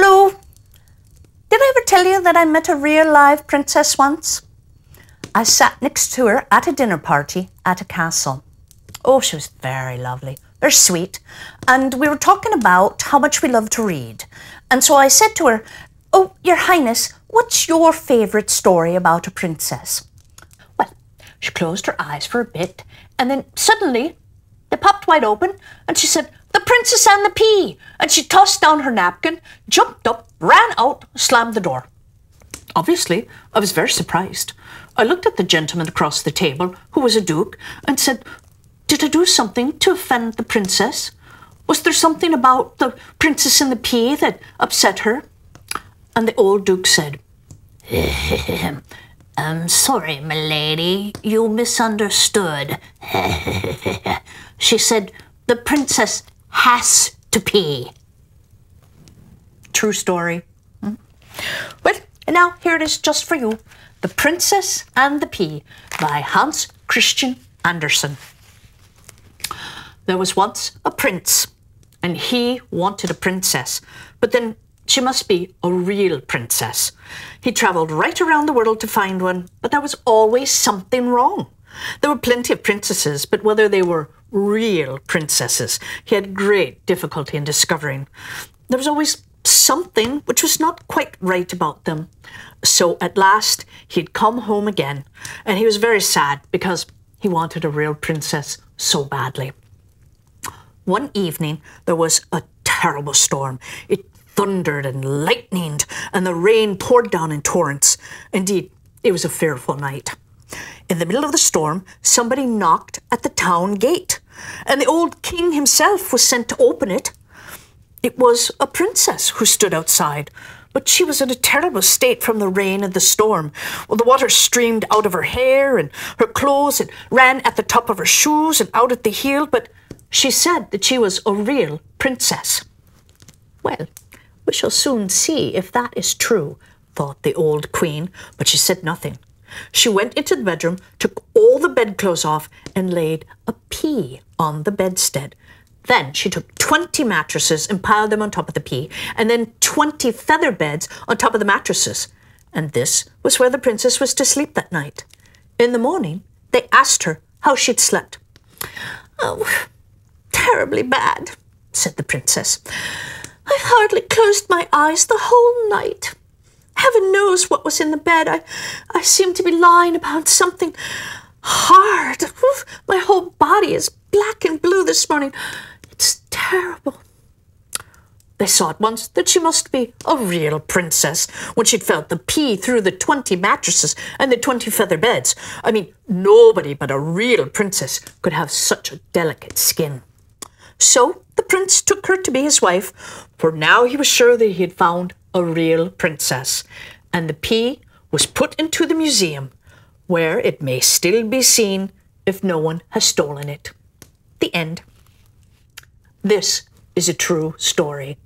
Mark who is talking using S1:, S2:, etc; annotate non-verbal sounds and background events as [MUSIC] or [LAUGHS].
S1: Hello. Did I ever tell you that I met a real live princess once? I sat next to her at a dinner party at a castle. Oh, she was very lovely, very sweet. And we were talking about how much we love to read. And so I said to her, Oh, Your Highness, what's your favourite story about a princess? Well, she closed her eyes for a bit, and then suddenly they popped wide open, and she said, The Princess and the Pea. And she tossed down her napkin, jumped up, ran out, slammed the door. Obviously, I was very surprised. I looked at the gentleman across the table, who was a duke, and said, Did I do something to offend the princess? Was there something about the princess and the pea that upset her? And the old duke said, [LAUGHS] I'm sorry, my lady, you misunderstood. [LAUGHS] she said, The princess has to pee. True story. Hmm? Well, and now here it is just for you The Princess and the Pea by Hans Christian Andersen. There was once a prince, and he wanted a princess, but then she must be a real princess. He travelled right around the world to find one, but there was always something wrong. There were plenty of princesses, but whether they were real princesses, he had great difficulty in discovering. There was always something which was not quite right about them. So at last he'd come home again, and he was very sad because he wanted a real princess so badly. One evening there was a terrible storm. It thundered and lightened, and the rain poured down in torrents. Indeed, it was a fearful night. In the middle of the storm, somebody knocked at the town gate, and the old king himself was sent to open it. It was a princess who stood outside, but she was in a terrible state from the rain and the storm. Well, the water streamed out of her hair and her clothes and ran at the top of her shoes and out at the heel, but she said that she was a real princess. Well, we shall soon see if that is true, thought the old queen, but she said nothing. She went into the bedroom, took all the bedclothes off, and laid a pea on the bedstead. Then she took 20 mattresses and piled them on top of the pea, and then 20 feather beds on top of the mattresses. And this was where the princess was to sleep that night. In the morning, they asked her how she'd slept. Oh, terribly bad, said the princess. I've hardly closed my eyes the whole night. Heaven knows what was in the bed. I, I seem to be lying upon something hard. Oof, my whole body is black and blue this morning. It's terrible. They saw at once that she must be a real princess when she'd felt the pea through the twenty mattresses and the twenty feather beds. I mean, nobody but a real princess could have such a delicate skin. So the prince took her to be his wife, for now he was sure that he had found a real princess, and the pea was put into the museum, where it may still be seen if no one has stolen it. The end. This is a true story.